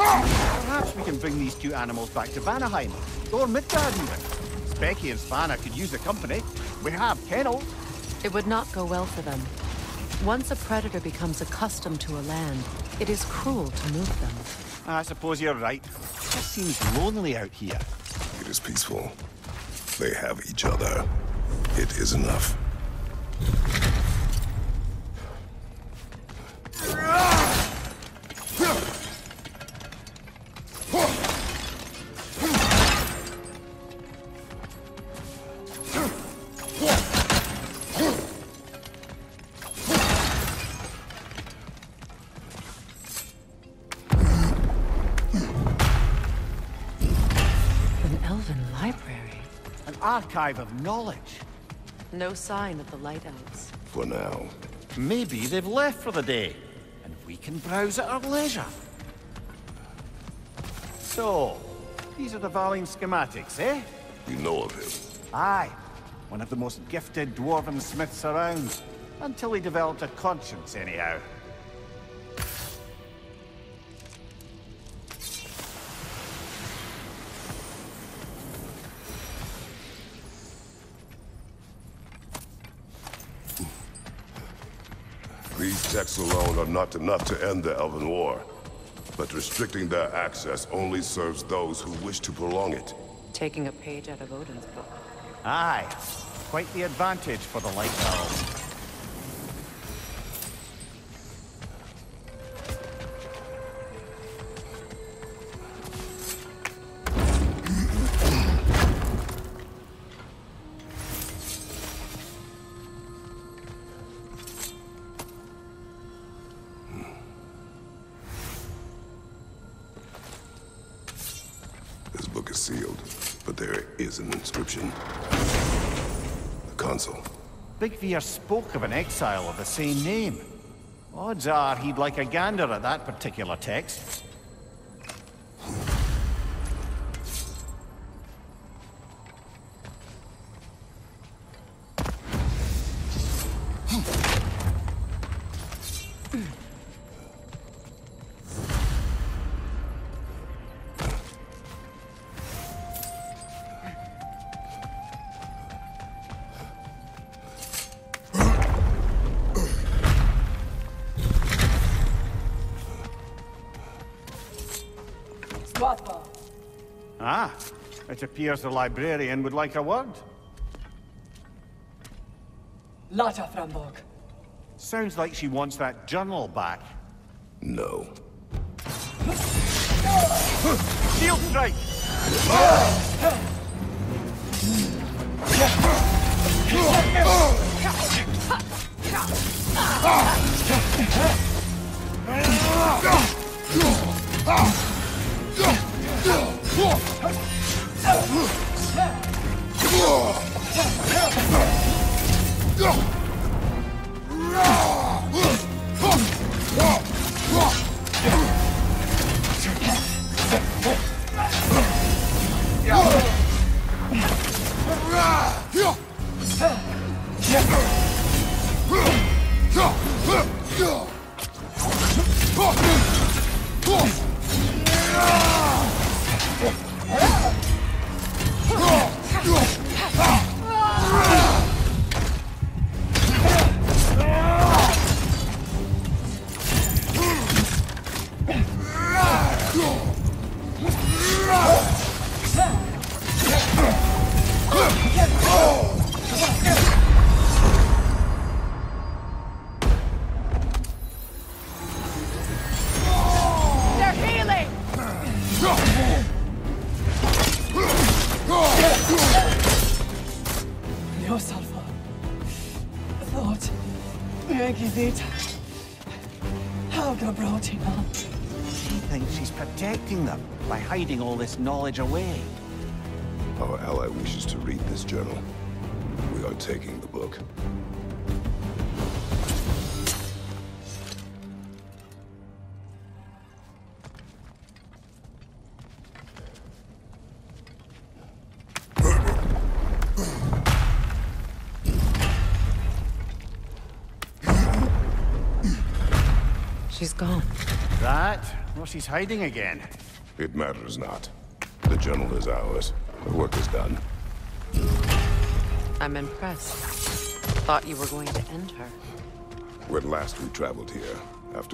Perhaps we can bring these two animals back to Vanaheim, or Midgard even. Speki and Svanna could use the company. We have kennels. It would not go well for them. Once a predator becomes accustomed to a land, it is cruel to move them. I suppose you're right. It seems lonely out here. It is peaceful. They have each other. It is enough. Elven library. An archive of knowledge. No sign of the Light Elves. For now. Maybe they've left for the day, and we can browse at our leisure. So, these are the Valine schematics, eh? You know of him. Aye. One of the most gifted dwarven smiths around. Until he developed a conscience, anyhow. These alone are not enough to end the Elven War. But restricting their access only serves those who wish to prolong it. Taking a page out of Odin's book. Aye. Quite the advantage for the Light Elves. Sealed, but there is an inscription. The consul. Byggvir spoke of an exile of the same name. Odds are he'd like a gander at that particular text. Swatha. Ah, it appears the librarian would like a word. Lata Frambog. Sounds like she wants that journal back. No. Shield strike! They're はい。Ljósalfa. Thought. Megidita. Helga Brotina. She thinks she's protecting them by hiding all this knowledge away. Our ally wishes to read this journal. We are taking the book. She's gone. That? Well, she's hiding again. It matters not. The journal is ours. The work is done. I'm impressed. Thought you were going to end her. When last we traveled here, after